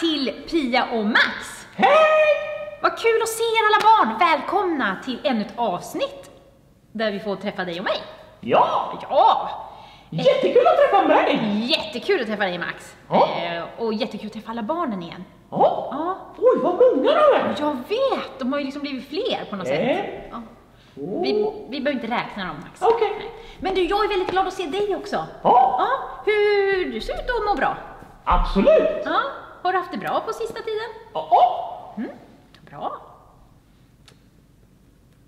till Pia och Max! Hej! Vad kul att se er alla barn! Välkomna till ännu ett avsnitt där vi får träffa dig och mig. Ja! Ja! Jättekul att träffa mig! Jättekul att träffa dig Max! Ja. Eh, och jättekul att träffa alla barnen igen. Ja. Ja, Oj, vad många de är! jag vet! De har ju liksom blivit fler på något Eh. sätt. Ja. Vi, Åh. vi behöver inte räkna dem Max. Okej. Nej. Men du, jag är väldigt glad att se dig också. Ja, Ja, hur du ser ut att må bra. absolut! Ja, har du haft det bra på sista tiden? Ja. Mm, bra.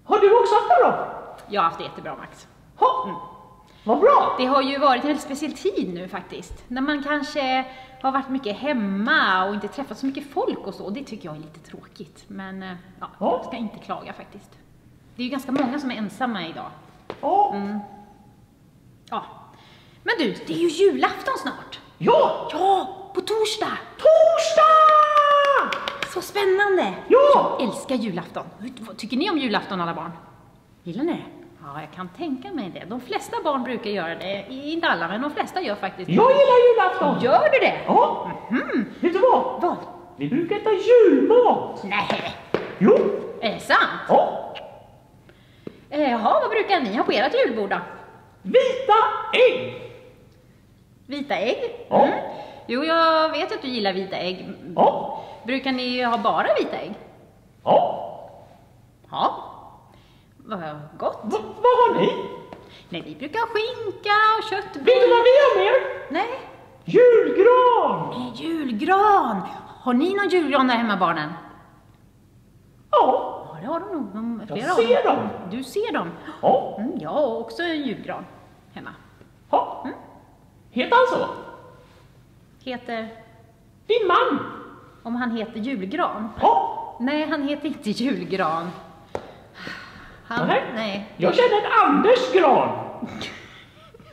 Har du också haft det bra? Jag har haft det jättebra Max. Ja. Vad bra! Det har ju varit en väldigt speciell tid nu faktiskt. När man kanske har varit mycket hemma och inte träffat så mycket folk och så. Det tycker jag är lite tråkigt. Men eh, ja, Ja. jag ska inte klaga faktiskt. Det är ju ganska många som är ensamma idag. Ja. Mm. Ja. Men du, det är ju julafton snart. Ja! Ja, på torsdag. Torsdag! Så spännande! Ja! Jag älskar julafton. Vad Tycker ni om julafton alla barn? Gillar ni det? Ja, jag kan tänka mig det. De flesta barn brukar göra det. Inte alla, men de flesta gör faktiskt Jag gillar julafton! Gör du det? Ja. Mhm. Vet du vad? Vad? Vi brukar äta julmat! Nej, Jo! är det sant? Ja. Eh, Jaha, vad brukar ni ha på ert julbord då? Vita ägg! Vita ägg? Ja. Mm. Jo, jag vet att du gillar vita ägg. Ja. Brukar ni ha bara vita ägg? Ja. Ja. Vad gott. Va, vad har ni? Nej, vi brukar ha skinka och Vet du köttbullar. vad vi har mer? Nej. Julgran! En julgran! Har ni någon julgran där hemma barnen? Ja. Ja, det har de nog. De, Jag flera av ser dem. Du ser dem? Ja. Mm, jag har också en julgran hemma. ja. Heter han så? Heter, Din man? om han heter julgran? Ja. Nej, han heter inte julgran. Han, Nej. nej. Jag känner en Anders Gran.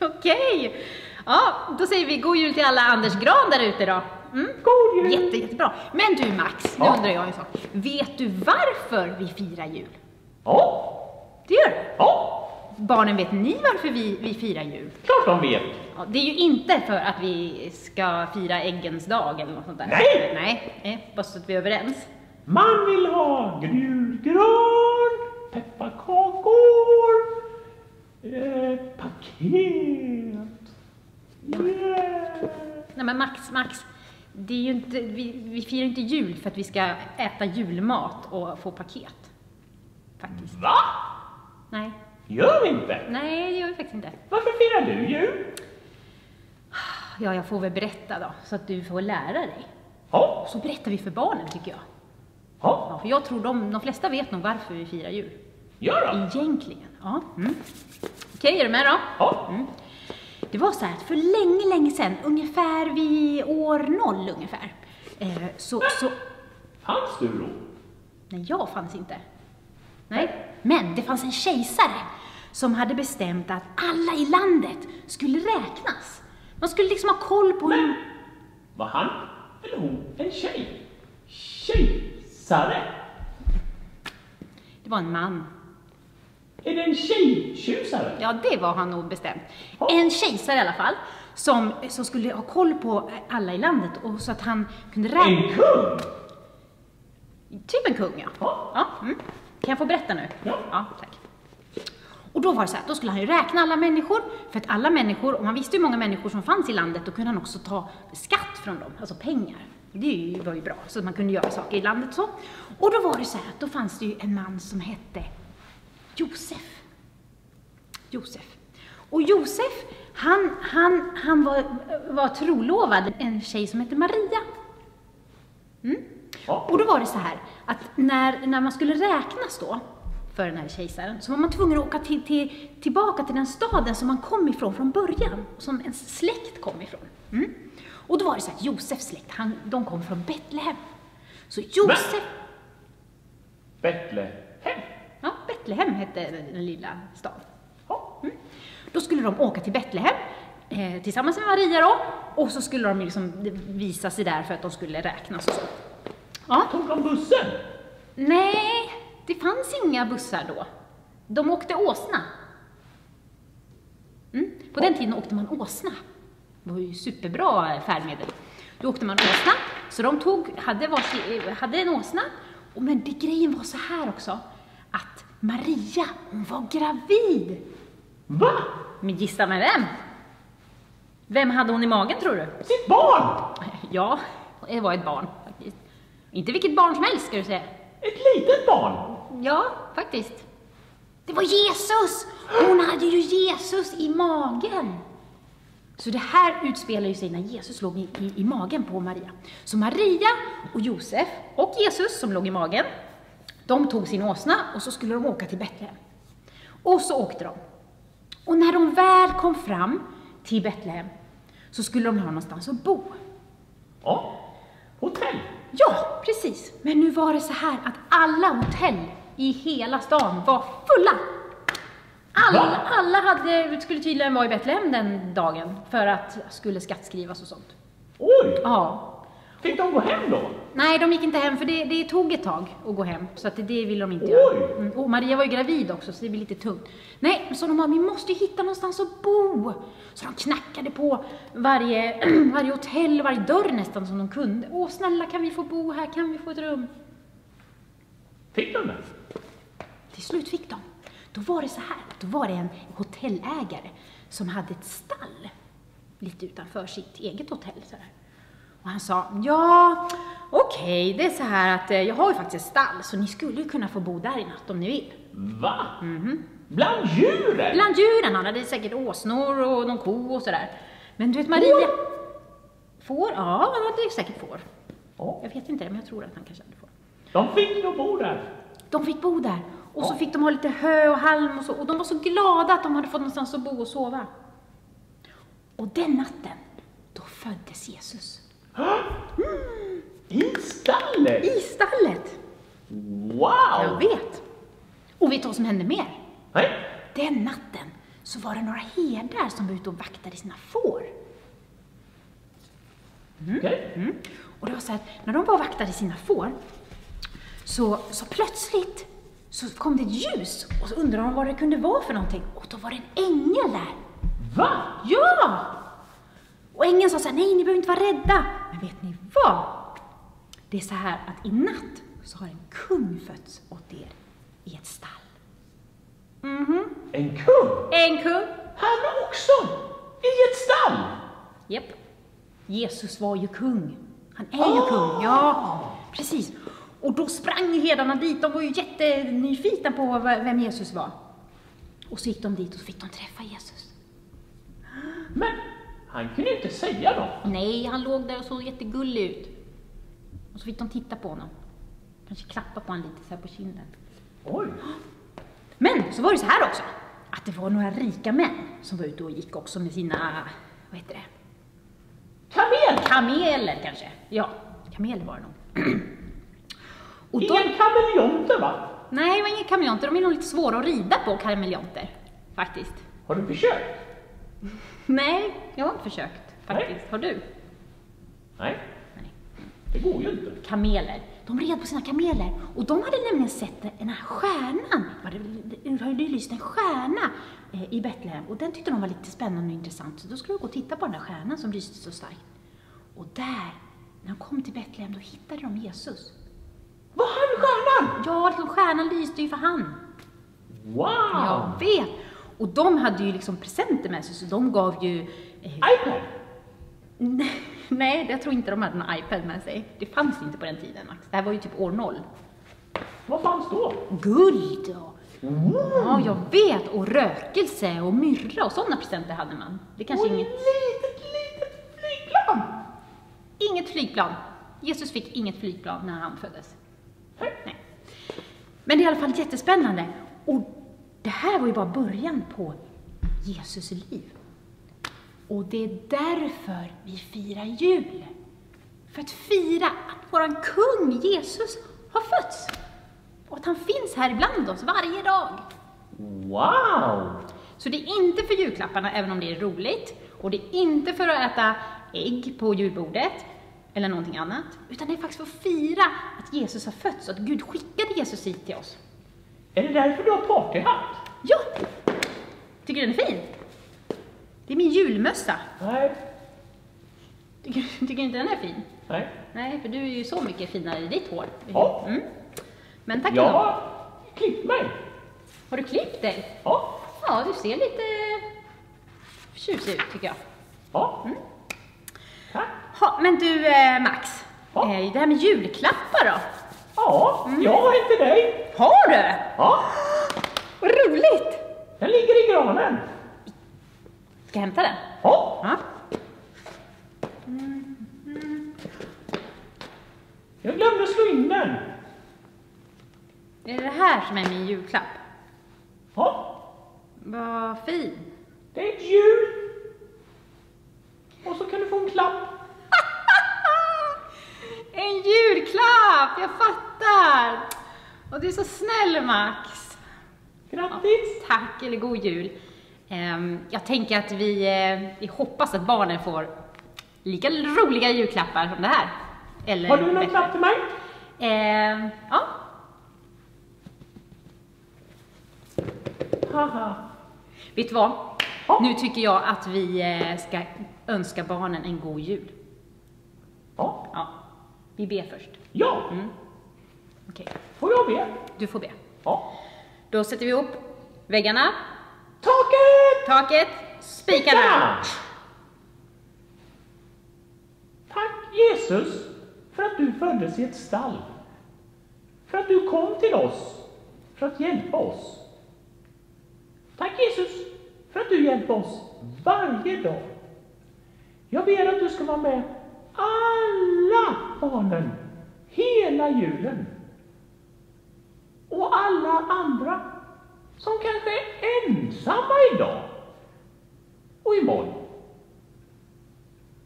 Okej. Ja, då säger vi god jul till alla Anders Gran där ute då. Mm. God jul! Jätte, jättebra. Men du Max, nu Ja. undrar jag en sak. Vet du varför vi firar jul? Ja. Det gör du? Ja. Barnen, vet ni varför vi, vi firar jul? Klart de vet. Ja, det är ju inte för att vi ska fira äggens dag eller något sånt där. Nej. Nej, nej bara så att vi är överens. Man vill ha julgran, pepparkakor, eh, paket. Yeah. Nej men Max, Max, det är ju inte, vi, vi firar inte jul för att vi ska äta julmat och få paket. Faktiskt. Va? Nej, Gör vi inte? nej det gör vi faktiskt inte. Varför firar du jul? Ja, jag får väl berätta då, så att du får lära dig. Ja. Så berättar vi för barnen tycker jag. Ja. Ja, för jag tror de, de flesta vet nog varför vi firar jul. Gör då. Egentligen. Ja. Mm. Okej, är du med då? Ja. Det var så här att för länge, länge sedan, ungefär vid år noll ungefär, eh, så, så, Fanns du då? nej jag fanns inte. Nej, men det fanns en kejsare som hade bestämt att alla i landet skulle räknas. Man skulle liksom ha koll på hur... Var han eller hon en tjej? Kejsare? Det var en man. Är det en tjejtjusare? Ja, det var han nog bestämt. Ja. En kejsare i alla fall, som, som skulle ha koll på alla i landet och så att han kunde räkna... En kung? Typ en kung, ja. Ja. ja mm. Kan jag få berätta nu? Ja. ja tack. Och då var det så här, då skulle han ju räkna alla människor, för att alla människor, om han visste hur många människor som fanns i landet, då kunde han också ta skatt från dem, alltså pengar. Det var ju bra, så att man kunde göra saker i landet så. Och då var det så här, att då fanns det ju en man som hette Josef. Josef. Och Josef, han, han, han var, var trolovad en tjej som hette Maria. Mm. Och då var det så här att när, när man skulle räknas då för den här kejsaren så var man tvungen att åka till, till, tillbaka till den staden som man kom ifrån från början, som ens släkt kom ifrån. Mm. Och då var det så att Josefs släkt, han, de kom från Betlehem. Så Josef, Betlehem? ja, Betlehem hette den lilla staden. Mm. Då skulle de åka till Betlehem eh, tillsammans med Maria då, och så skulle de liksom visa sig där för att de skulle räknas och så. Ja. Tog de bussen? Nej, det fanns inga bussar då. De åkte åsna. Mm. På den tiden åkte man åsna. Det var ju superbra färdmedel. Då åkte man åsna, så de tog, hade, varsin, hade en åsna. Och men det, grejen var så här också, att Maria, hon var gravid. Va? Men gissa med vem? Vem hade hon i magen tror du? Sitt barn? Ja, det var ett barn faktiskt. Inte vilket barn som helst ska du säga. Ett litet barn? Ja, faktiskt. Det var Jesus! Hon hade ju Jesus i magen. Så det här utspelar ju sig när Jesus låg i, i, i magen på Maria. Så Maria och Josef och Jesus som låg i magen, de tog sin åsna och så skulle de åka till Betlehem. Och så åkte de. Och när de väl kom fram till Betlehem så skulle de ha någonstans att bo. Ja. Hotell? Ja, precis. Men nu var det så här att alla hotell i hela stan var fulla. Alla, Va? alla hade, skulle tydligen vara i Betlehem den dagen för att skulle skattskrivas och sånt. Oj! Ja. Fick de gå hem då? Nej, de gick inte hem för det, det tog ett tag att gå hem. Så att det, det ville de inte göra. Oj! Mm. Och Maria var ju gravid också så det blir lite tungt. Nej, så de bara, vi måste ju hitta någonstans att bo. Så de knackade på varje, varje hotell, varje dörr nästan som de kunde. Åh, snälla kan vi få bo här? Kan vi få ett rum? Fick de det? Till slut fick de. Då var det så här, då var det en hotellägare som hade ett stall lite utanför sitt eget hotell. Så här. Och han sa, ja, okej, det är så här att eh, jag har ju faktiskt ett stall, så ni skulle ju kunna få bo där i natt om ni vill. Va? Bland djuren? Bland djuren, han hade säkert åsnor och någon ko och sådär. Men du vet Maria... Får? Ja, han hade säkert får. Ja. Jag vet inte det, men jag tror att han kanske hade får. De fick då bo där. De fick bo där. Och så fick de ha lite hö och halm och så. Och de var så glada att de hade fått någonstans att bo och sova. Och den natten, då föddes Jesus. I stallet? I stallet! Wow! Jag vet. Och vet du vad som hände mer? Nej? Den natten så var det några herdar som var ute och vaktade sina får. Okej. Mm. Och det var så att när de var och vaktade sina får, så, så plötsligt så kom det ett ljus och så undrade de vad det kunde vara för någonting. Och då var det en ängel där. Va? Ja! Och ängeln sa så här, nej ni behöver inte vara rädda. Men vet ni vad? Det är så här att i natt så har en kung fötts åt er i ett stall. Mhm. En kung? En kung. Han också? I ett stall? Japp. Jesus var ju kung. Han är ju kung, ja. Precis. Och då sprang ju herdarna dit, de var ju jättenyfikna på vem Jesus var. Och så gick de dit och så fick de träffa Jesus. Men han kunde ju inte säga något. Nej, han låg där och såg jättegullig ut. Och så fick de titta på honom. Kanske klappa på honom lite så här på kinden. Oj. Men så var det så här också, att det var några rika män som var ute och gick också med sina, vad heter det, Kamel? kameler kanske. Ja, kameler var det nog. Och de, Inga kameleonter va? nej, det var inga kameleonter. De är nog lite svåra att rida på, kameleonter. Faktiskt. Har du försökt? Nej, jag har inte försökt. Faktiskt. Nej. Har du? Nej, Nej. det går ju inte. Kameler. De red på sina kameler. Och de hade nämligen sett den här stjärnan. Det hade lyst en stjärna eh, i Betlehem. Och den tyckte de var lite spännande och intressant. Så då skulle de gå och titta på den där stjärnan som lyste så starkt. Och där, när de kom till Betlehem, då hittade de Jesus. Var han stjärnan? Ja, liksom, stjärnan lyste ju för han. Wow! Jag vet! Och de hade ju liksom presenter med sig, så de gav ju... Eh, iPad? nej, jag tror inte de hade någon iPad med sig. Det fanns inte på den tiden, Max. Det här var ju typ år noll. Vad fanns då? Guld och... Mm. Ja, jag vet! Och rökelse och myrra och sådana presenter hade man. Det kanske Och inget... litet, litet flygplan! Inget flygplan. Jesus fick inget flygplan när han föddes. Nej. Men det är i alla fall jättespännande. Och det här var ju bara början på Jesus liv. Och det är därför vi firar jul. För att fira att våran kung Jesus har fötts. Och att han finns här ibland oss varje dag. Wow! Så det är inte för julklapparna, även om det är roligt. Och det är inte för att äta ägg på julbordet, eller någonting annat. Utan det är faktiskt för att fira att Jesus har fötts och att Gud skickade Jesus hit till oss. Är det därför du har partyhatt? Ja! Tycker du den är fin? Det är min julmössa. Nej, Tycker, tycker inte den är fin? Nej. Nej, för du är ju så mycket finare i ditt hår. Ja. Mm. Men tack Jag har klippt mig. Har du klippt dig? Ja. Ja, du ser lite tjusig ut tycker jag. Ja. Mm. Tack. Ha, men du eh, Max, Ja. eh, det här med julklappar då? Ja, Mm. jag har inte dig. Har du? Ja, Vad roligt! den ligger i granen. Ska jag hämta den? Ja, Ja. jag glömde slå in den. Är det det här som är min julklapp? Ja, Vad fin! det är ett hjul. Och så kan du få en klapp. En julklapp! Jag fattar! Och du är så snäll Max! Grattis. Tack, eller god jul. Ehm, jag tänker att vi, eh, vi hoppas att barnen får lika roliga julklappar som det här. Eller Har du någon klapp till mig? Ehm, ja. Haha. Vet du vad? Ja. Nu tycker jag att vi eh, ska önska barnen en god jul. Ja. Ja, vi ber först. Ja, Okej, får jag be? du får be. Ja. Då sätter vi ihop väggarna, Taket! taket, spikarna. Spikarna! Tack Jesus för att du föddes i ett stall. För att du kom till oss för att hjälpa oss. Tack Jesus för att du hjälper oss varje dag. Jag ber att du ska vara med alla barnen hela julen. Och alla andra som kanske är ensamma idag och imorgon.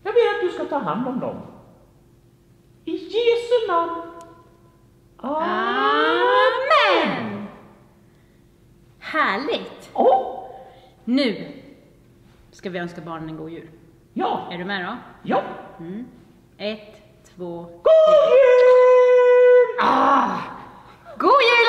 Jag ber att du ska ta hand om dem. I Jesu namn. Amen! Härligt! Ja, Nu ska vi önska barnen en god jul. ja, Är du med då? ja. Mm. Ett, två... God jul! Ah! God jul